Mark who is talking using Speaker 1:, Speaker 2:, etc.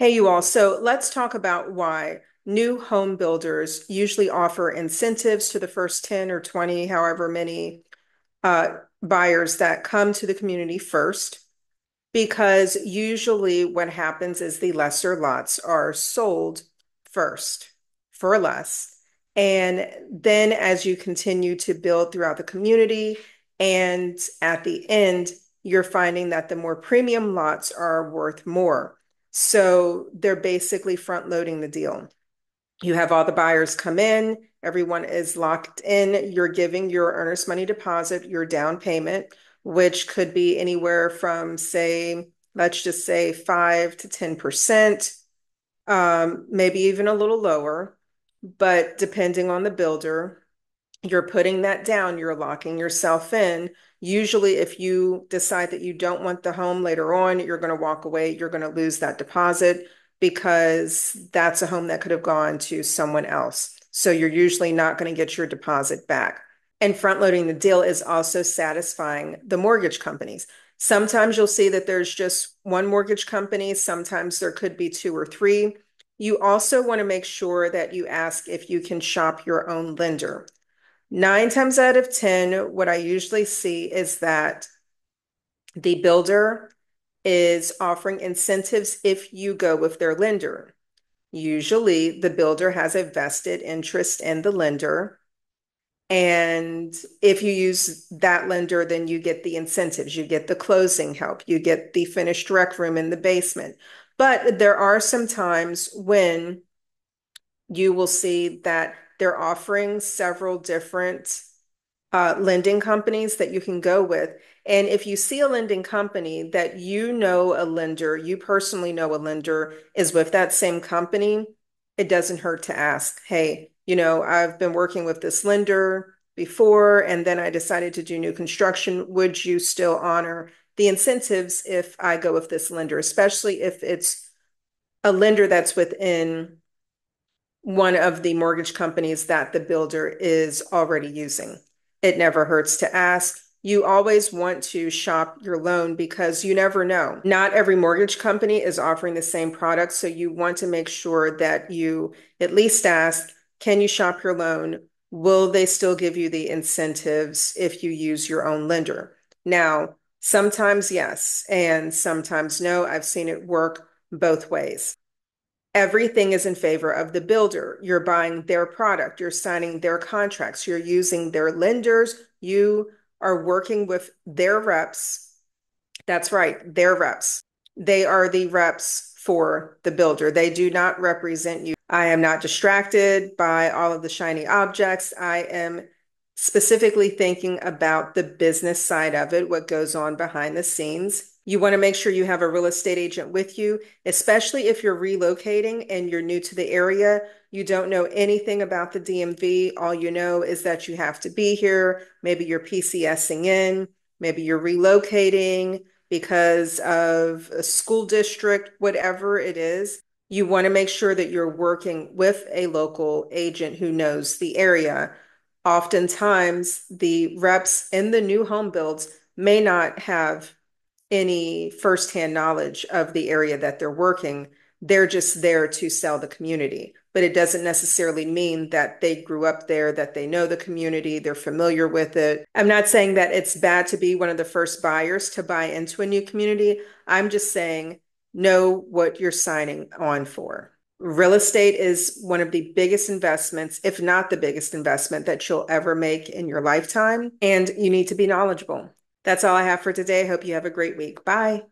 Speaker 1: Hey, you all. So let's talk about why new home builders usually offer incentives to the first 10 or 20, however many uh, buyers that come to the community first. Because usually what happens is the lesser lots are sold first for less. And then as you continue to build throughout the community, and at the end, you're finding that the more premium lots are worth more. So they're basically front loading the deal. You have all the buyers come in, everyone is locked in. You're giving your earnest money deposit, your down payment, which could be anywhere from, say, let's just say 5 to 10%, um, maybe even a little lower. But depending on the builder, you're putting that down, you're locking yourself in. Usually, if you decide that you don't want the home later on, you're going to walk away, you're going to lose that deposit because that's a home that could have gone to someone else. So you're usually not going to get your deposit back. And front loading the deal is also satisfying the mortgage companies. Sometimes you'll see that there's just one mortgage company, sometimes there could be two or three. You also want to make sure that you ask if you can shop your own lender. Nine times out of 10, what I usually see is that the builder is offering incentives if you go with their lender. Usually, the builder has a vested interest in the lender. And if you use that lender, then you get the incentives, you get the closing help, you get the finished rec room in the basement. But there are some times when you will see that they're offering several different uh, lending companies that you can go with. And if you see a lending company that you know a lender, you personally know a lender is with that same company, it doesn't hurt to ask, hey, you know, I've been working with this lender before, and then I decided to do new construction. Would you still honor the incentives if I go with this lender, especially if it's a lender that's within one of the mortgage companies that the builder is already using. It never hurts to ask. You always want to shop your loan because you never know. Not every mortgage company is offering the same product. So you want to make sure that you at least ask can you shop your loan? Will they still give you the incentives if you use your own lender? Now, sometimes yes, and sometimes no. I've seen it work both ways everything is in favor of the builder. You're buying their product, you're signing their contracts, you're using their lenders, you are working with their reps. That's right, their reps. They are the reps for the builder. They do not represent you. I am not distracted by all of the shiny objects. I am specifically thinking about the business side of it, what goes on behind the scenes. You want to make sure you have a real estate agent with you, especially if you're relocating and you're new to the area. You don't know anything about the DMV. All you know is that you have to be here. Maybe you're PCSing in, maybe you're relocating because of a school district, whatever it is. You want to make sure that you're working with a local agent who knows the area. Oftentimes, the reps in the new home builds may not have any firsthand knowledge of the area that they're working. They're just there to sell the community. But it doesn't necessarily mean that they grew up there, that they know the community, they're familiar with it. I'm not saying that it's bad to be one of the first buyers to buy into a new community. I'm just saying know what you're signing on for. Real estate is one of the biggest investments, if not the biggest investment that you'll ever make in your lifetime. And you need to be knowledgeable. That's all I have for today. Hope you have a great week. Bye.